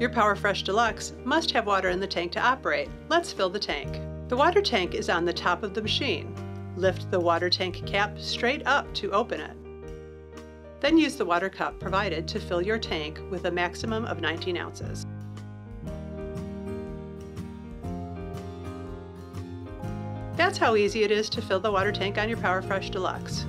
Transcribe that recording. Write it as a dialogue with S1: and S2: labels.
S1: Your PowerFresh Deluxe must have water in the tank to operate. Let's fill the tank. The water tank is on the top of the machine. Lift the water tank cap straight up to open it. Then use the water cup provided to fill your tank with a maximum of 19 ounces. That's how easy it is to fill the water tank on your PowerFresh Deluxe.